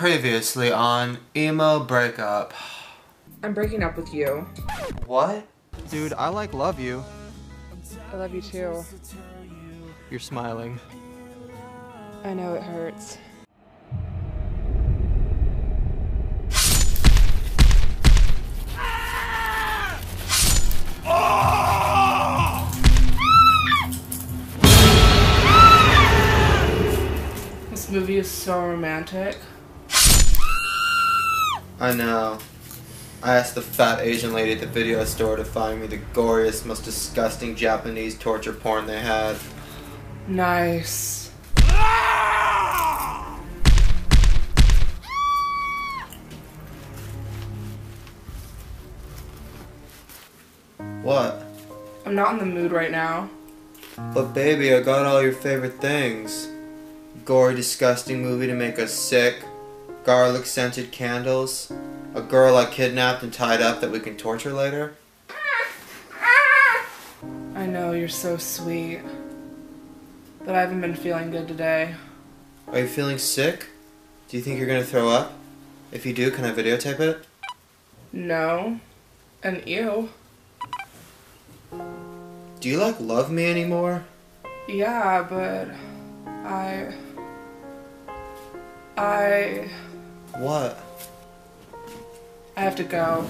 Previously on Emo Breakup. I'm breaking up with you. What? Dude, I like love you. I love you too. You're smiling. I know it hurts. This movie is so romantic. I know. I asked the fat Asian lady at the video store to find me the goriest, most disgusting Japanese torture porn they had. Nice. What? I'm not in the mood right now. But baby, I got all your favorite things. Gory, disgusting movie to make us sick. Garlic scented candles. A girl I kidnapped and tied up that we can torture later. I know you're so sweet. But I haven't been feeling good today. Are you feeling sick? Do you think you're gonna throw up? If you do, can I videotape it? No. And you? Do you like love me anymore? Yeah, but I. I. What? I have to go.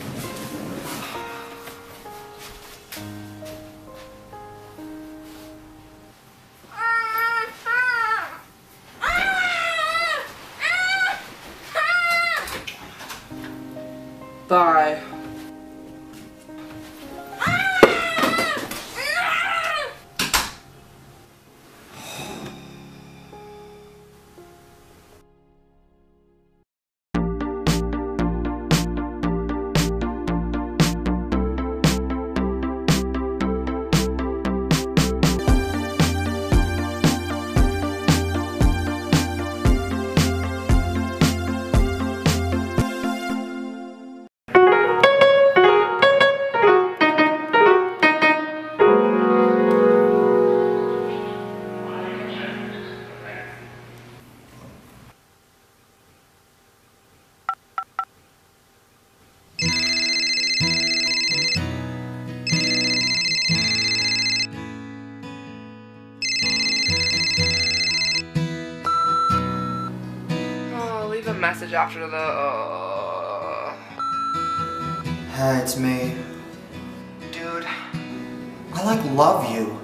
Message after the. Uh... Hey, it's me. Dude, I like love you.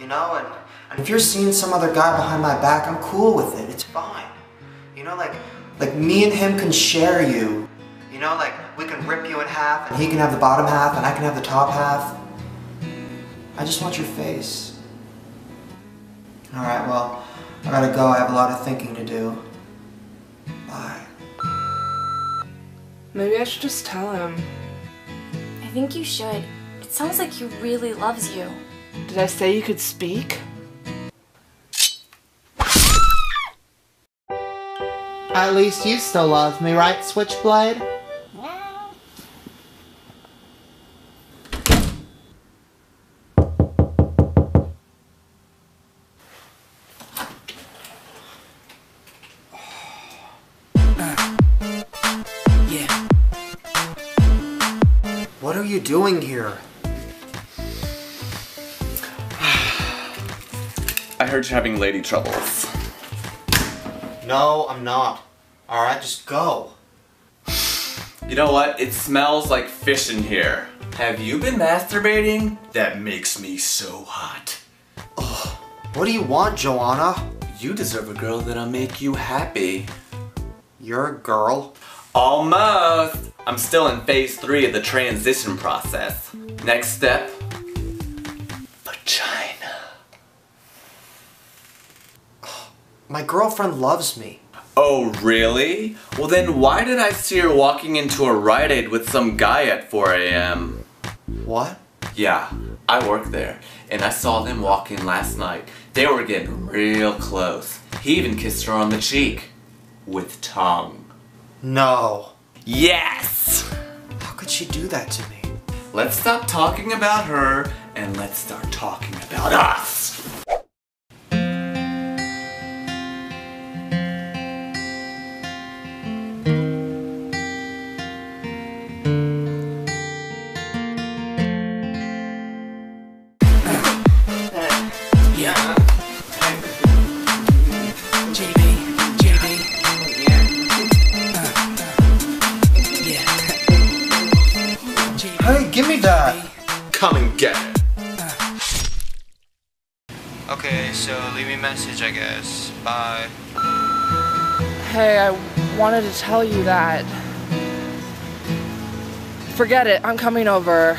You know, and, and if you're seeing some other guy behind my back, I'm cool with it. It's fine. You know, like, like me and him can share you. You know, like we can rip you in half and he can have the bottom half and I can have the top half. I just want your face. Alright, well, I gotta go. I have a lot of thinking to do. Maybe I should just tell him. I think you should. It sounds like he really loves you. Did I say you could speak? At least you still love me, right, Switchblade? Are you doing here? I heard you're having lady troubles. No, I'm not. Alright, just go. You know what? It smells like fish in here. Have you been masturbating? That makes me so hot. What do you want, Joanna? You deserve a girl that'll make you happy. You're a girl. Almost! I'm still in phase three of the transition process. Next step, vagina. My girlfriend loves me. Oh, really? Well then why did I see her walking into a Rite Aid with some guy at 4 a.m.? What? Yeah, I work there, and I saw them walking last night. They were getting real close. He even kissed her on the cheek. With tongue. No. Yes! How could she do that to me? Let's stop talking about her and let's start talking about us. Come and get it. Okay, so leave me a message, I guess. Bye. Hey, I wanted to tell you that. Forget it, I'm coming over.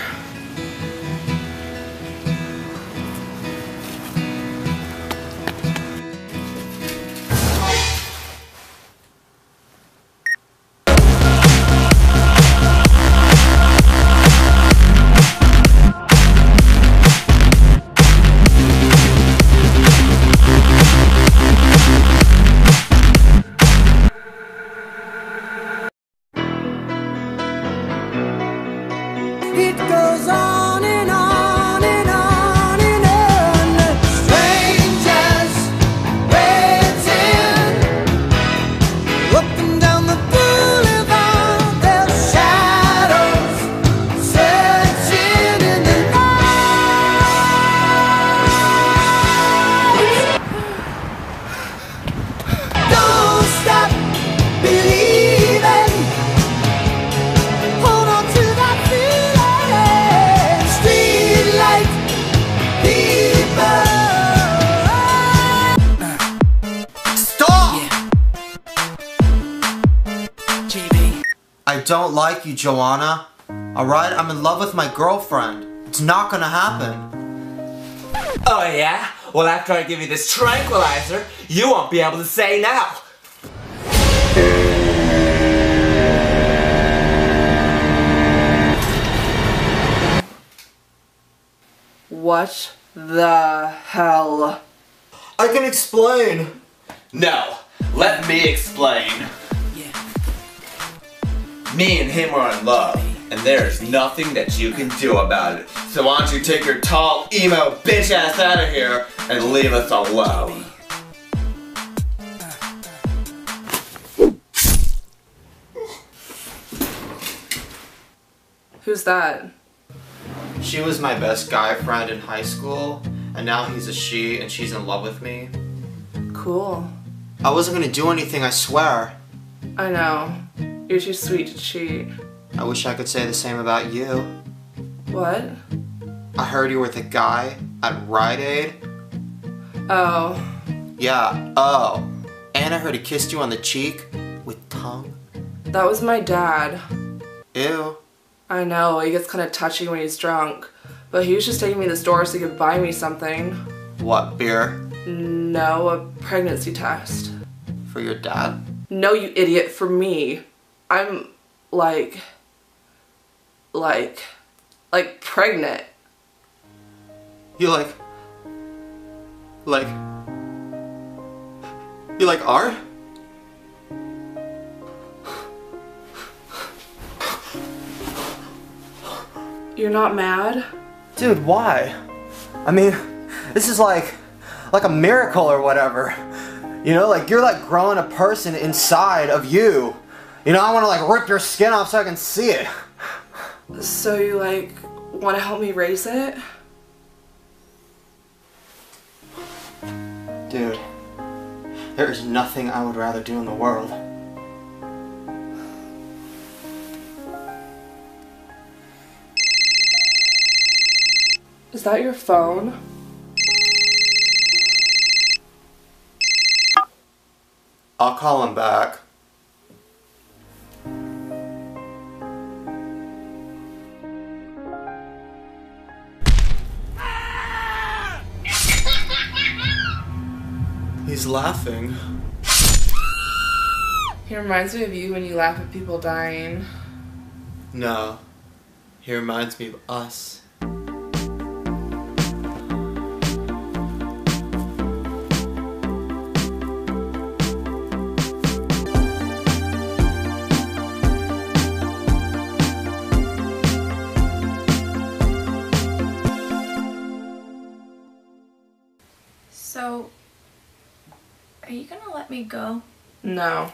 Don't like you, Joanna. Alright? I'm in love with my girlfriend. It's not gonna happen. Oh yeah? Well, after I give you this tranquilizer, you won't be able to say no. What the hell? I can explain. No, let me explain. Me and him are in love, and there's nothing that you can do about it. So why don't you take your tall, emo, bitch ass out of here and leave us alone? Who's that? She was my best guy friend in high school, and now he's a she, and she's in love with me. Cool. I wasn't gonna do anything, I swear. I know. You're too sweet to cheat. I wish I could say the same about you. What? I heard you were the guy at Rite Aid. Oh, Yeah, oh. And I heard he kissed you on the cheek with tongue. that was my dad. Ew. I know, he gets kind of touchy when he's drunk. But he was just taking me to the store so he could buy me something. What, beer? No, a pregnancy test. For your dad? No, you idiot, for me. I'm like. like. like pregnant. You like. Like. You like are? You're not mad? Dude, why? I mean, this is like. like a miracle or whatever. You know, like you're like growing a person inside of you. You know, I wanna like rip your skin off so I can see it. So you like want to help me raise it? Dude, there is nothing I would rather do in the world. Is that your phone? I'll call him back. He's laughing. He reminds me of you when you laugh at people dying. No, he reminds me of us. Me go? No.